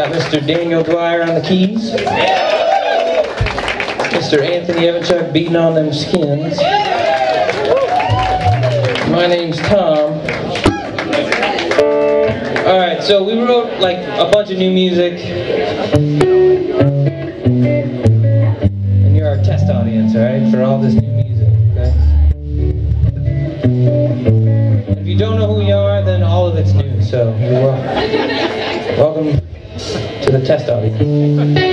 Got Mr. Daniel Dwyer on the keys. Mr. Anthony Evanchuck beating on them skins. My name's Tom. Alright, so we wrote like a bunch of new music. And you're our test audience, alright, for all this new music, okay? If you don't know who we are, then all of it's new, so you're welcome. Welcome to the test audience.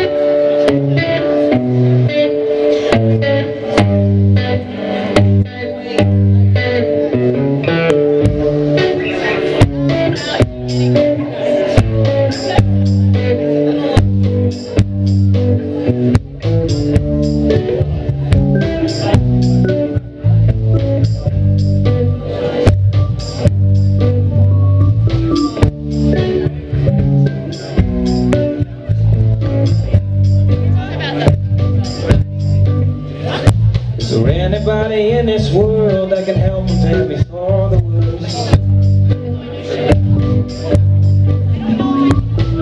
In this world that can help prepare me for the worst?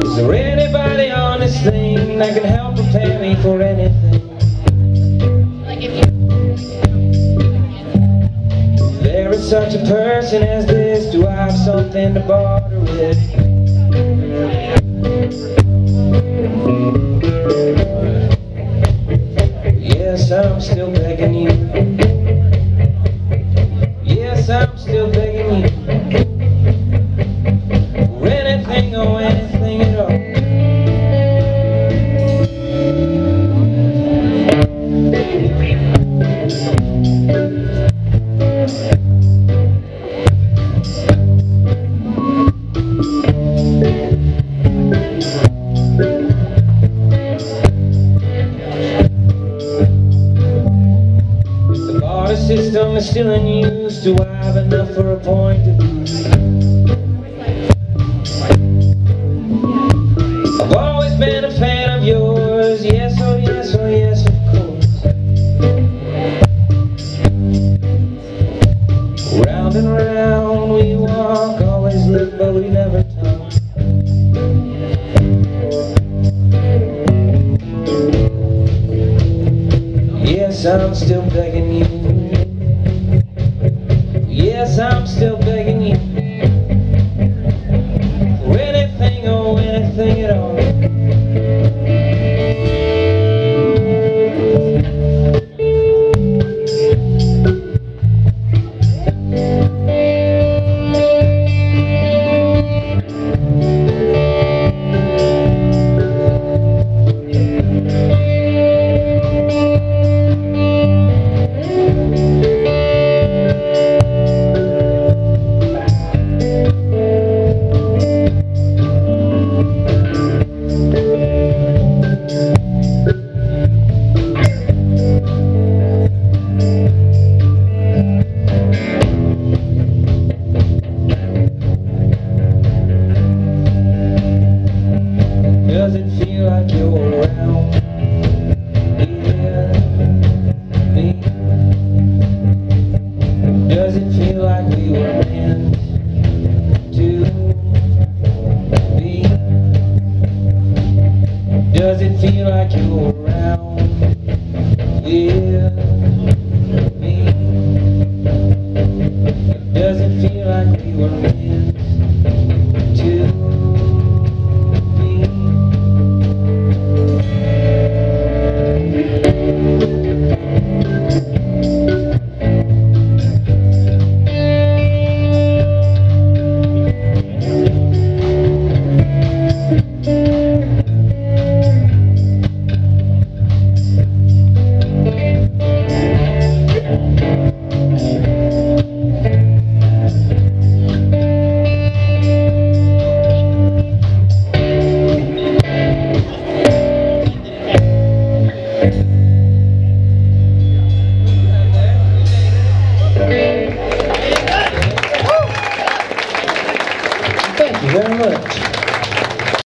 Is there anybody on this thing that can help prepare me for anything? If there is such a person as this, do I have something to barter with? Yes, I'm still begging you. System is still in use, do I have enough for a point of view? I've always been a fan of yours, yes, oh yes, oh yes, of course. Round and round we walk, always look, but we never talk. Yes, I'm still begging Yes, I'm still begging you. Feel like you're